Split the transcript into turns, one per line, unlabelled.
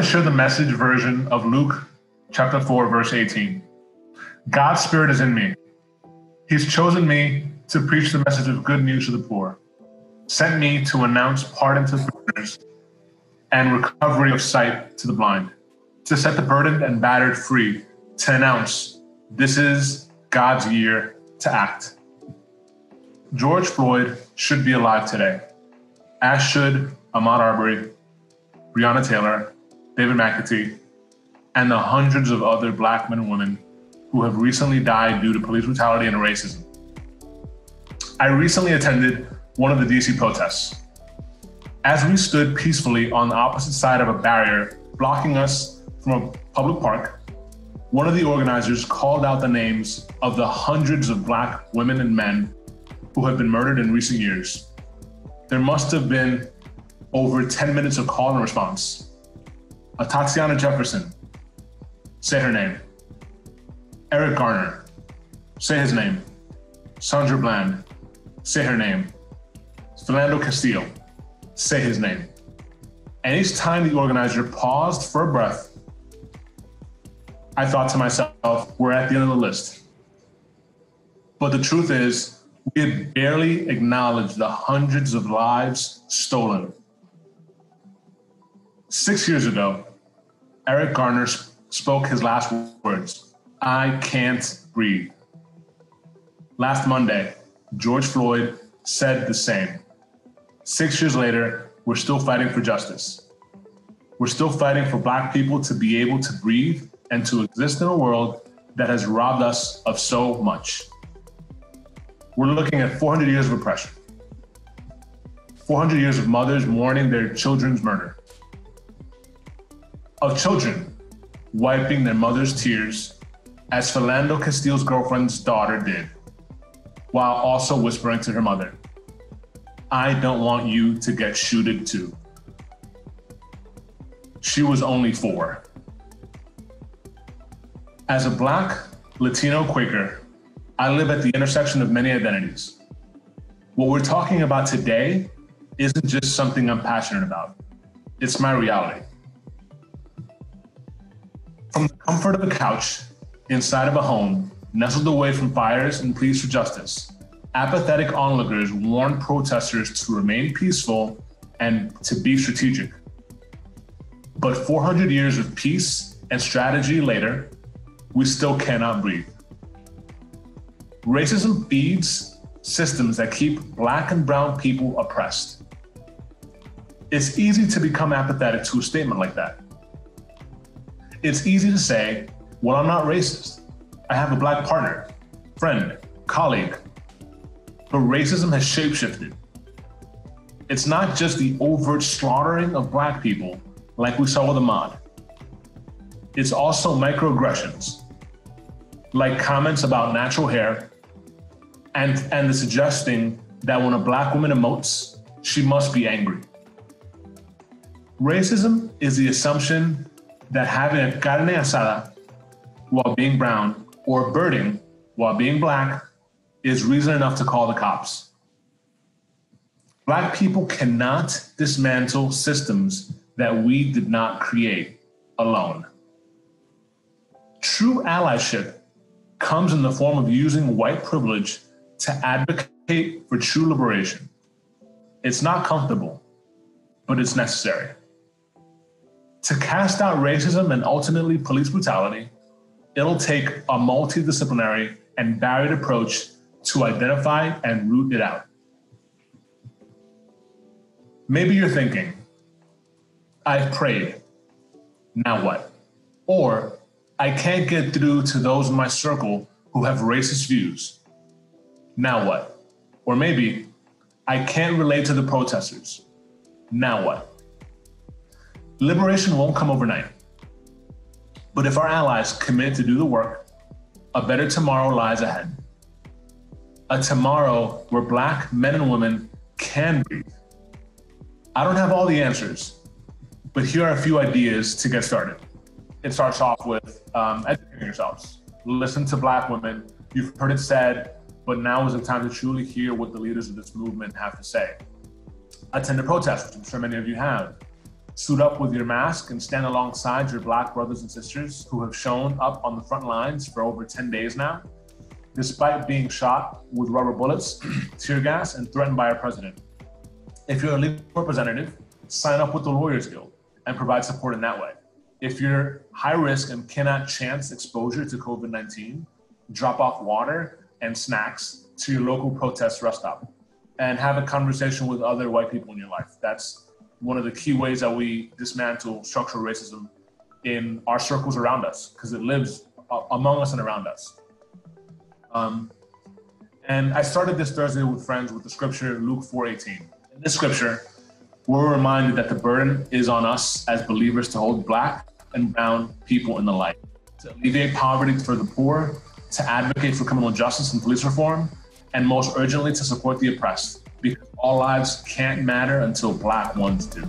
to share the message version of Luke chapter 4, verse 18. God's Spirit is in me. He's chosen me to preach the message of good news to the poor, sent me to announce pardon to prisoners and recovery of sight to the blind, to set the burdened and battered free, to announce this is God's year to act. George Floyd should be alive today, as should Ahmaud Arbery, Breonna Taylor, David McAtee, and the hundreds of other black men and women who have recently died due to police brutality and racism. I recently attended one of the DC protests. As we stood peacefully on the opposite side of a barrier blocking us from a public park, one of the organizers called out the names of the hundreds of black women and men who have been murdered in recent years. There must have been over 10 minutes of call and response. Atatiana Jefferson, say her name. Eric Garner, say his name. Sandra Bland, say her name. Philando Castile. say his name. And each time the organizer paused for a breath, I thought to myself, we're at the end of the list. But the truth is, we had barely acknowledged the hundreds of lives stolen. Six years ago, Eric Garner spoke his last words I can't breathe. Last Monday, George Floyd said the same. Six years later, we're still fighting for justice. We're still fighting for Black people to be able to breathe and to exist in a world that has robbed us of so much. We're looking at 400 years of oppression, 400 years of mothers mourning their children's murder, of children wiping their mother's tears, as Philando Castile's girlfriend's daughter did, while also whispering to her mother, I don't want you to get shooted too. She was only four. As a Black Latino Quaker, I live at the intersection of many identities. What we're talking about today isn't just something I'm passionate about, it's my reality. From the comfort of a couch inside of a home, nestled away from fires and pleas for justice, apathetic onlookers warn protesters to remain peaceful and to be strategic. But 400 years of peace and strategy later, we still cannot breathe. Racism feeds systems that keep Black and Brown people oppressed. It's easy to become apathetic to a statement like that. It's easy to say, well, I'm not racist. I have a black partner, friend, colleague. But racism has shapeshifted. It's not just the overt slaughtering of black people like we saw with Ahmaud. It's also microaggressions, like comments about natural hair and, and the suggesting that when a black woman emotes, she must be angry. Racism is the assumption that having a carne asada while being brown or birding while being black is reason enough to call the cops. Black people cannot dismantle systems that we did not create alone. True allyship comes in the form of using white privilege to advocate for true liberation. It's not comfortable, but it's necessary. To cast out racism and ultimately police brutality, it'll take a multidisciplinary and varied approach to identify and root it out. Maybe you're thinking, I've prayed, now what? Or I can't get through to those in my circle who have racist views, now what? Or maybe I can't relate to the protesters, now what? Liberation won't come overnight. But if our allies commit to do the work, a better tomorrow lies ahead. A tomorrow where Black men and women can breathe. I don't have all the answers, but here are a few ideas to get started. It starts off with um, educating yourselves. Listen to Black women. You've heard it said, but now is the time to truly hear what the leaders of this movement have to say. Attend a protest, which I'm sure many of you have Suit up with your mask and stand alongside your black brothers and sisters who have shown up on the front lines for over 10 days now, despite being shot with rubber bullets, tear gas, and threatened by our president. If you're a legal representative, sign up with the Lawyers Guild and provide support in that way. If you're high risk and cannot chance exposure to COVID 19, drop off water and snacks to your local protest rest stop and have a conversation with other white people in your life. That's one of the key ways that we dismantle structural racism in our circles around us because it lives among us and around us. Um, and I started this Thursday with friends with the scripture Luke 4:18. In this scripture, we're reminded that the burden is on us as believers to hold black and brown people in the light, to alleviate poverty for the poor, to advocate for criminal justice and police reform, and most urgently to support the oppressed because all lives can't matter until black ones do.